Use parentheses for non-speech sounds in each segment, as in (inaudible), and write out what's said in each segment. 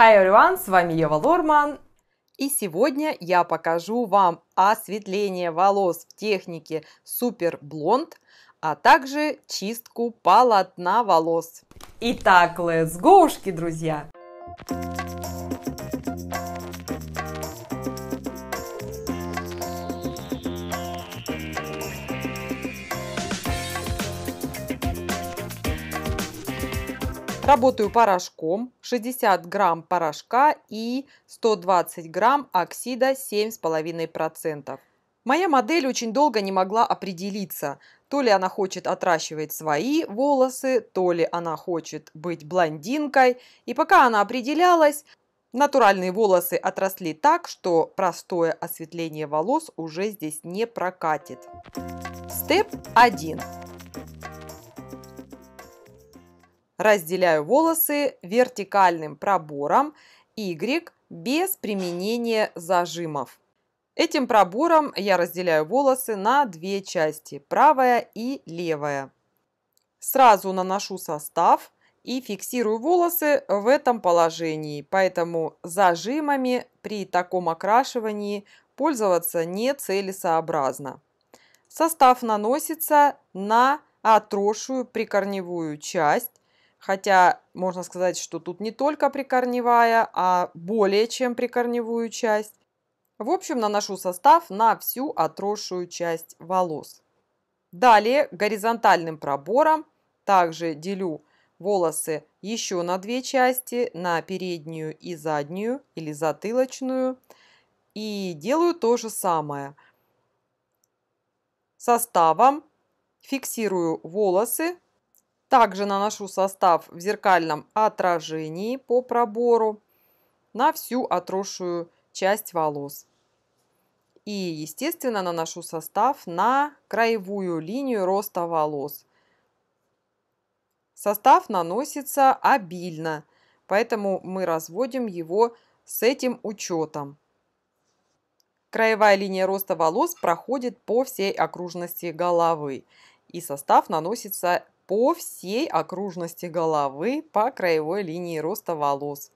Hi everyone, с вами Ева Лорман. И сегодня я покажу вам осветление волос в технике Супер Блонд, а также чистку полотна волос. Итак, let's go, друзья! Работаю порошком, 60 грамм порошка и 120 грамм оксида 7,5%. Моя модель очень долго не могла определиться, то ли она хочет отращивать свои волосы, то ли она хочет быть блондинкой. И пока она определялась, натуральные волосы отросли так, что простое осветление волос уже здесь не прокатит. Степ 1. Разделяю волосы вертикальным пробором Y без применения зажимов. Этим пробором я разделяю волосы на две части, правая и левая. Сразу наношу состав и фиксирую волосы в этом положении, поэтому зажимами при таком окрашивании пользоваться нецелесообразно. Состав наносится на отросшую прикорневую часть Хотя можно сказать, что тут не только прикорневая, а более чем прикорневую часть. В общем, наношу состав на всю отросшую часть волос. Далее горизонтальным пробором также делю волосы еще на две части, на переднюю и заднюю или затылочную. И делаю то же самое. Составом фиксирую волосы также наношу состав в зеркальном отражении по пробору на всю отросшую часть волос. И, естественно, наношу состав на краевую линию роста волос. Состав наносится обильно, поэтому мы разводим его с этим учетом. Краевая линия роста волос проходит по всей окружности головы, и состав наносится по всей окружности головы по краевой линии роста волос.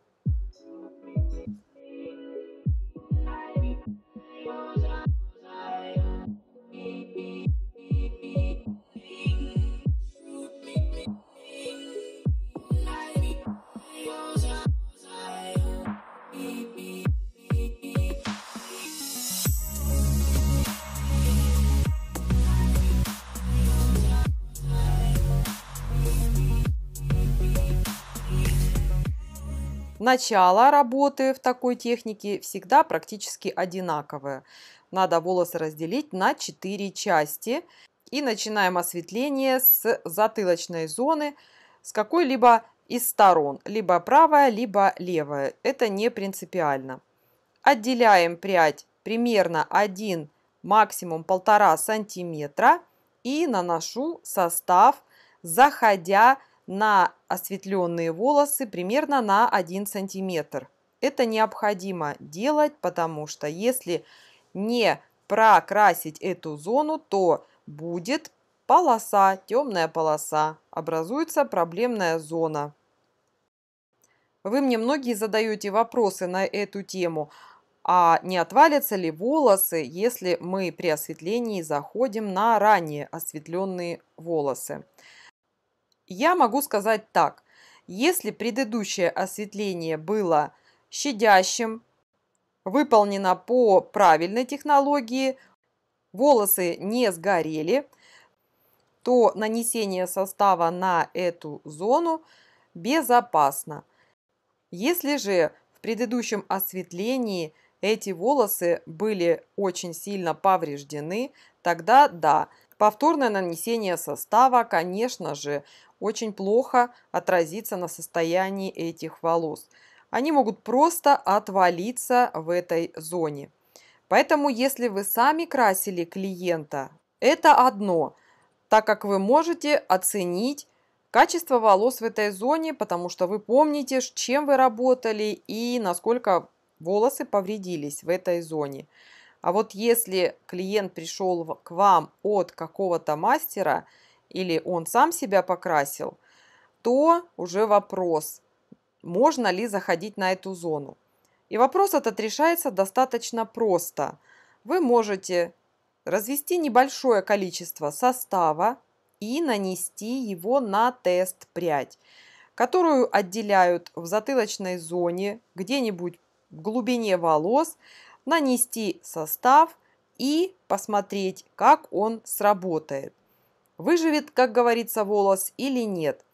Начало работы в такой технике всегда практически одинаковое. Надо волосы разделить на 4 части. И начинаем осветление с затылочной зоны, с какой-либо из сторон, либо правая, либо левая. Это не принципиально. Отделяем прядь примерно 1, максимум 1,5 сантиметра и наношу состав, заходя на осветленные волосы примерно на 1 сантиметр. Это необходимо делать, потому что если не прокрасить эту зону, то будет полоса, темная полоса, образуется проблемная зона. Вы мне многие задаете вопросы на эту тему, а не отвалятся ли волосы, если мы при осветлении заходим на ранее осветленные волосы. Я могу сказать так. Если предыдущее осветление было щадящим, выполнено по правильной технологии, волосы не сгорели, то нанесение состава на эту зону безопасно. Если же в предыдущем осветлении эти волосы были очень сильно повреждены, тогда да, повторное нанесение состава, конечно же, очень плохо отразится на состоянии этих волос. Они могут просто отвалиться в этой зоне. Поэтому, если вы сами красили клиента, это одно, так как вы можете оценить качество волос в этой зоне, потому что вы помните, чем вы работали и насколько волосы повредились в этой зоне. А вот если клиент пришел к вам от какого-то мастера – или он сам себя покрасил, то уже вопрос, можно ли заходить на эту зону. И вопрос этот решается достаточно просто. Вы можете развести небольшое количество состава и нанести его на тест прядь, которую отделяют в затылочной зоне, где-нибудь в глубине волос, нанести состав и посмотреть, как он сработает. Выживет, как говорится, волос или нет.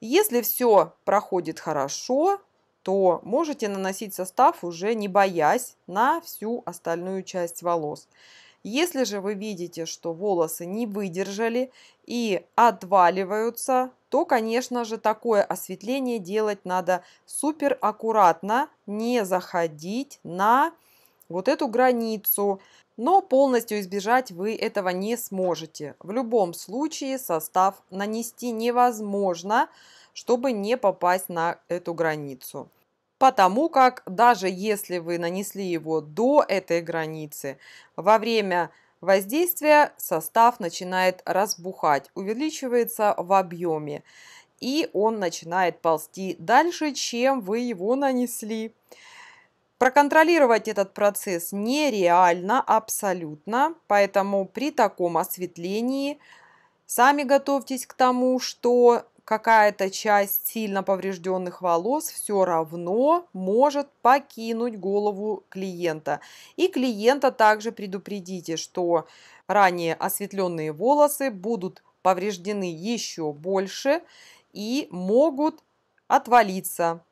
Если все проходит хорошо, то можете наносить состав уже не боясь на всю остальную часть волос. Если же вы видите, что волосы не выдержали и отваливаются, то, конечно же, такое осветление делать надо супер аккуратно, не заходить на вот эту границу, но полностью избежать вы этого не сможете. В любом случае состав нанести невозможно, чтобы не попасть на эту границу. Потому как даже если вы нанесли его до этой границы, во время воздействия состав начинает разбухать, увеличивается в объеме, и он начинает ползти дальше, чем вы его нанесли. Проконтролировать этот процесс нереально абсолютно, поэтому при таком осветлении сами готовьтесь к тому, что какая-то часть сильно поврежденных волос все равно может покинуть голову клиента. И клиента также предупредите, что ранее осветленные волосы будут повреждены еще больше и могут отвалиться.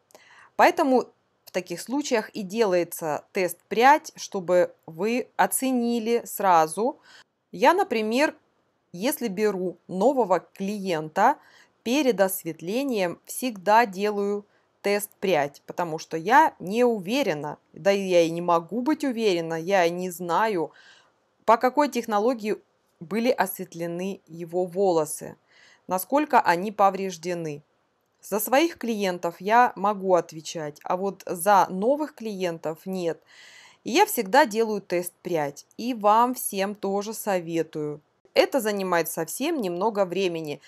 Поэтому таких случаях и делается тест прядь, чтобы вы оценили сразу. Я, например, если беру нового клиента – перед осветлением всегда делаю тест прядь, потому что я не уверена, да я и не могу быть уверена, я не знаю, по какой технологии были осветлены его волосы, насколько они повреждены. За своих клиентов я могу отвечать, а вот за новых клиентов нет. И я всегда делаю тест прядь, и вам всем тоже советую. Это занимает совсем немного времени.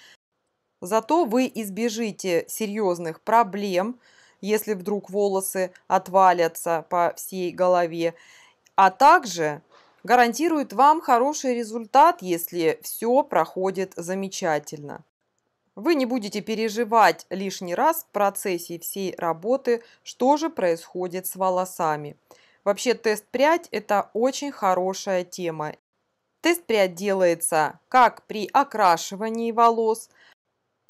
Зато вы избежите серьезных проблем, если вдруг волосы отвалятся по всей голове, а также гарантирует вам хороший результат, если все проходит замечательно. Вы не будете переживать лишний раз в процессе всей работы, что же происходит с волосами. Вообще тест прядь – это очень хорошая тема. Тест прядь делается как при окрашивании волос –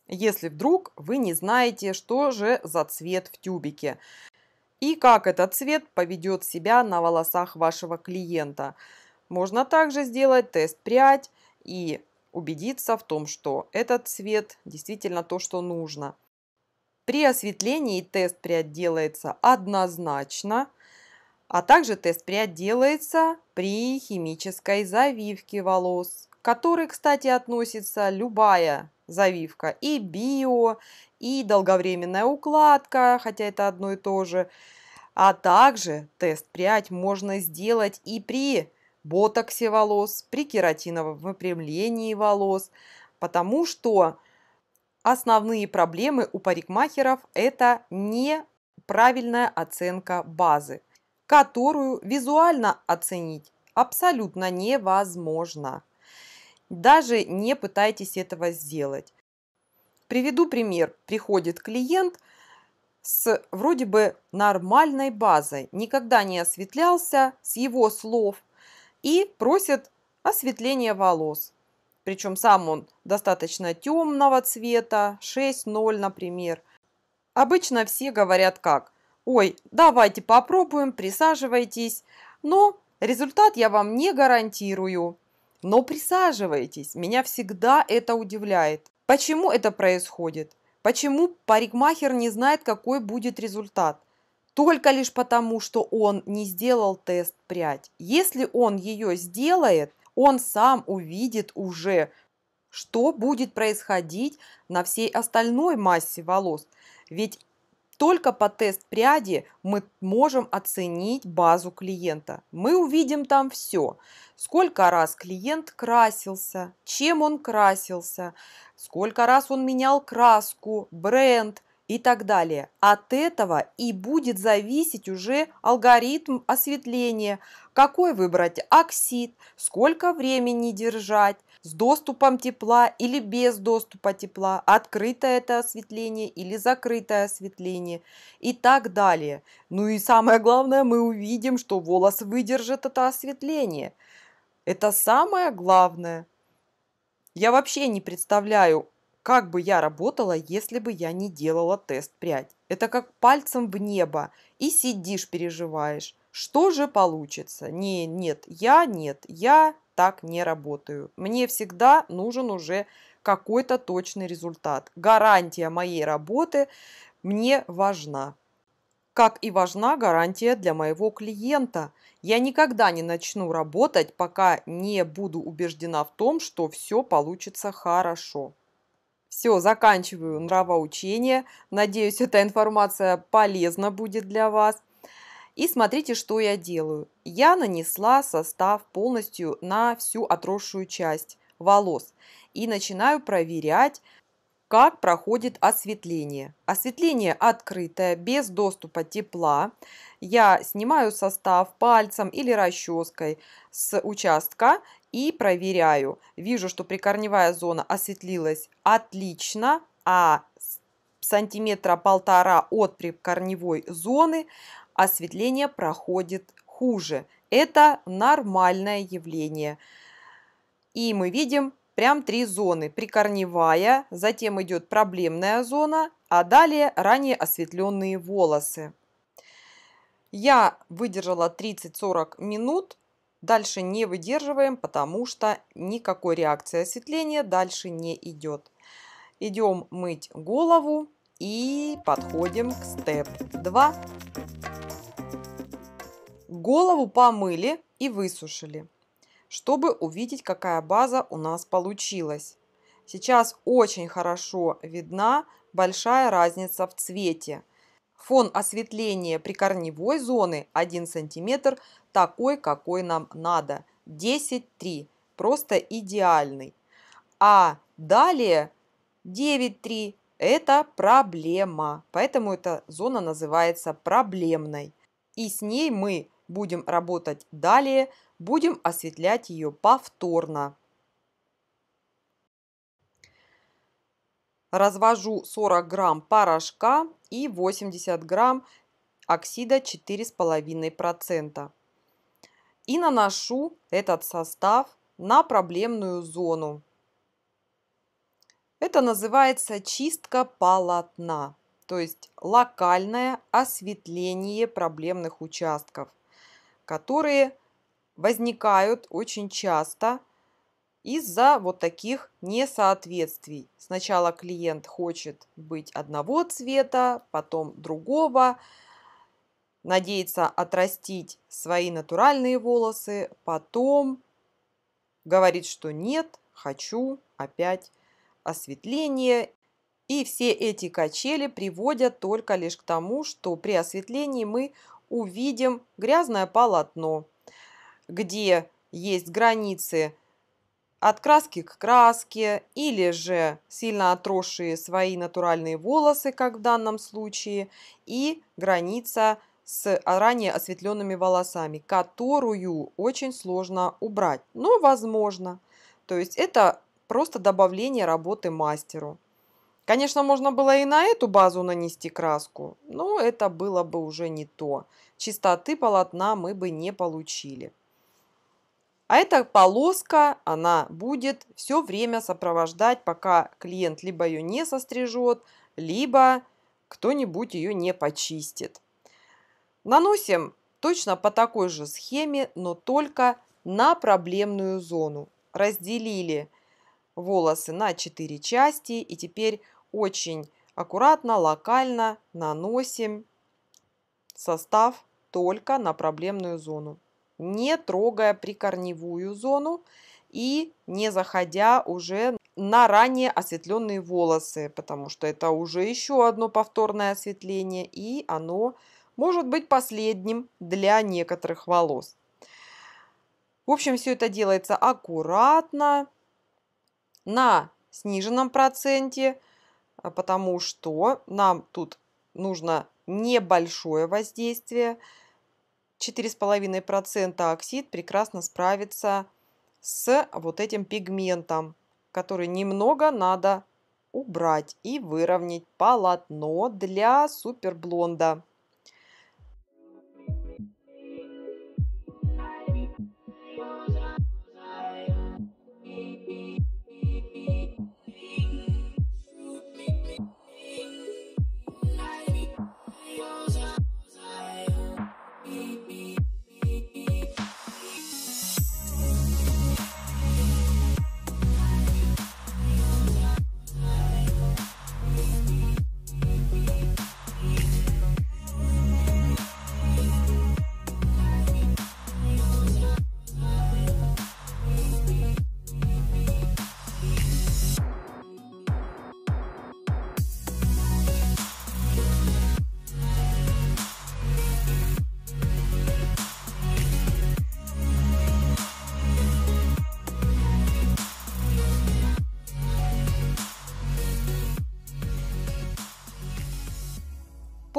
если вдруг вы не знаете, что же за цвет в тюбике и как этот цвет поведет себя на волосах вашего клиента. Можно также сделать тест прядь и убедиться в том, что этот цвет действительно то, что нужно. При осветлении тест прядь делается однозначно, а также тест прядь делается при химической завивке волос, к которой, кстати, относится любая завивка. И био, и долговременная укладка, хотя это одно и то же. А также тест прядь можно сделать и при ботоксе волос, при кератиновом выпрямлении волос, потому что основные проблемы у парикмахеров – это неправильная оценка базы, которую визуально оценить абсолютно невозможно. Даже не пытайтесь этого сделать. Приведу пример. Приходит клиент с вроде бы нормальной базой, никогда не осветлялся с его слов и просит осветления волос. Причем сам он достаточно темного цвета, 6-0, например. Обычно все говорят как? Ой, давайте попробуем, присаживайтесь, но результат я вам не гарантирую. Но присаживайтесь, меня всегда это удивляет. Почему это происходит? Почему парикмахер не знает, какой будет результат? Только лишь потому, что он не сделал тест прядь. Если он ее сделает, он сам увидит уже, что будет происходить на всей остальной массе волос. Ведь только по тест пряди мы можем оценить базу клиента. Мы увидим там все. Сколько раз клиент красился, чем он красился, сколько раз он менял краску, бренд и так далее. От этого и будет зависеть уже алгоритм осветления, какой выбрать оксид, сколько времени держать, с доступом тепла или без доступа тепла, открытое это осветление или закрытое осветление и так далее. Ну и самое главное, мы увидим, что волос выдержит это осветление. Это самое главное. Я вообще не представляю, как бы я работала, если бы я не делала тест прядь? Это как пальцем в небо. И сидишь, переживаешь. Что же получится? Не, нет, я нет, я так не работаю. Мне всегда нужен уже какой-то точный результат. Гарантия моей работы мне важна. Как и важна гарантия для моего клиента. Я никогда не начну работать, пока не буду убеждена в том, что все получится хорошо. Все, заканчиваю нравоучение. Надеюсь, эта информация полезна будет для вас. И смотрите, что я делаю. Я нанесла состав полностью на всю отросшую часть волос. И начинаю проверять, как проходит осветление. Осветление открытое, без доступа тепла. Я снимаю состав пальцем или расческой с участка и проверяю. Вижу, что прикорневая зона осветлилась отлично, а сантиметра полтора от прикорневой зоны осветление проходит хуже. Это нормальное явление. И мы видим прям три зоны. Прикорневая, затем идет проблемная зона, а далее ранее осветленные волосы. Я выдержала 30-40 минут Дальше не выдерживаем, потому что никакой реакции осветления дальше не идет. Идем мыть голову и подходим к степ 2. Голову помыли и высушили, чтобы увидеть, какая база у нас получилась. Сейчас очень хорошо видна большая разница в цвете. Фон осветления прикорневой зоны 1 см такой, какой нам надо. 10,3. Просто идеальный. А далее 9,3. Это проблема. Поэтому эта зона называется проблемной. И с ней мы будем работать далее. Будем осветлять ее повторно. Развожу 40 грамм порошка и 80 грамм оксида 4,5%. И наношу этот состав на проблемную зону. Это называется чистка полотна, то есть локальное осветление проблемных участков, которые возникают очень часто – из-за вот таких несоответствий. Сначала клиент хочет быть одного цвета, потом другого, надеется отрастить свои натуральные волосы, потом говорит, что нет, хочу опять осветление. И все эти качели приводят только лишь к тому, что при осветлении мы увидим грязное полотно, где есть границы от краски к краске, или же сильно отросшие свои натуральные волосы, как в данном случае, и граница с ранее осветленными волосами, которую очень сложно убрать, но возможно. То есть это просто добавление работы мастеру. Конечно, можно было и на эту базу нанести краску, но это было бы уже не то. Чистоты полотна мы бы не получили. А эта полоска, она будет все время сопровождать, пока клиент либо ее не сострижет, либо кто-нибудь ее не почистит. Наносим точно по такой же схеме, но только на проблемную зону. Разделили волосы на 4 части и теперь очень аккуратно, локально наносим состав только на проблемную зону не трогая прикорневую зону и не заходя уже на ранее осветленные волосы, потому что это уже еще одно повторное осветление, и оно может быть последним для некоторых волос. В общем, все это делается аккуратно, на сниженном проценте, потому что нам тут нужно небольшое воздействие. 4,5% оксид прекрасно справится с вот этим пигментом, который немного надо убрать и выровнять полотно для суперблонда.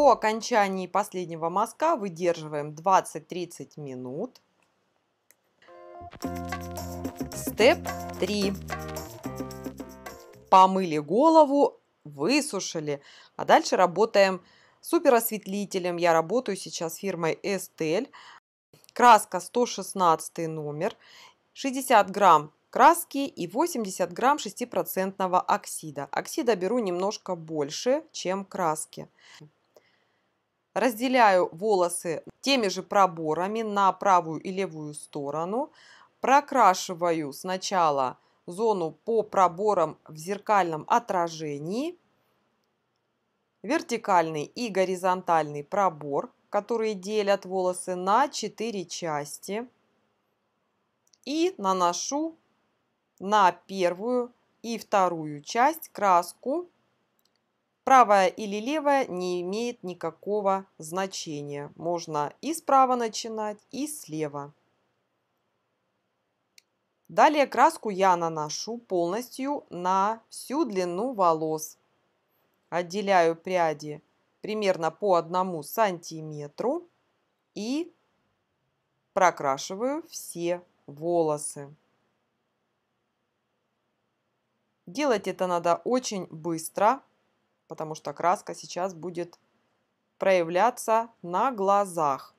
По окончании последнего мазка выдерживаем 20-30 минут. Степ 3. Помыли голову, высушили. А дальше работаем суперосветлителем. Я работаю сейчас фирмой Estelle. Краска 116 номер. 60 грамм краски и 80 грамм 6% оксида. Оксида беру немножко больше, чем краски. Разделяю волосы теми же проборами на правую и левую сторону. Прокрашиваю сначала зону по проборам в зеркальном отражении. Вертикальный и горизонтальный пробор, которые делят волосы на 4 части. И наношу на первую и вторую часть краску Правая или левая не имеет никакого значения. Можно и справа начинать, и слева. Далее краску я наношу полностью на всю длину волос. Отделяю пряди примерно по одному сантиметру и прокрашиваю все волосы. Делать это надо очень быстро, потому что краска сейчас будет проявляться на глазах.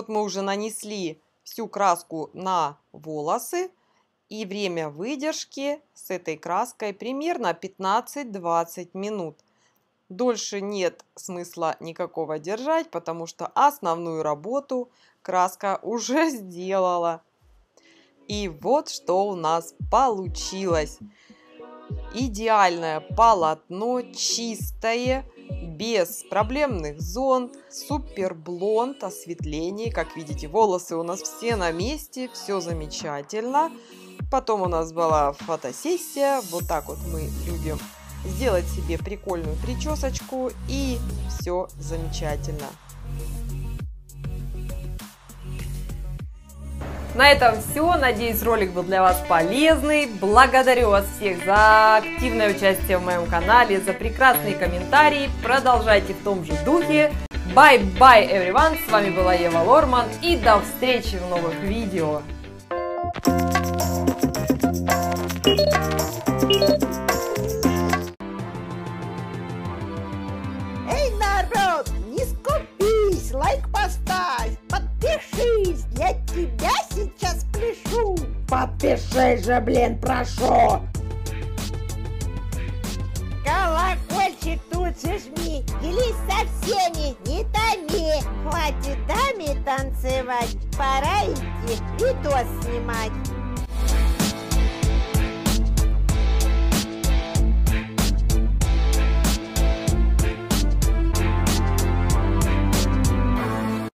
Вот мы уже нанесли всю краску на волосы. И время выдержки с этой краской примерно 15-20 минут. Дольше нет смысла никакого держать, потому что основную работу краска (laughs) уже сделала. И вот что у нас получилось. Идеальное полотно, чистое, без проблемных зон, супер блонд, осветление. Как видите, волосы у нас все на месте, все замечательно. Потом у нас была фотосессия. Вот так вот мы любим сделать себе прикольную причесочку и все замечательно. На этом все. Надеюсь, ролик был для вас полезный. Благодарю вас всех за активное участие в моем канале, за прекрасные комментарии. Продолжайте в том же духе. Bye-bye, everyone. С вами была Ева Лорман. И до встречи в новых видео. Thank you. Же, блин, прошу! Колокольчик тут же жми, делись со всеми, не томи. Хватит даме танцевать, пора идти видос снимать.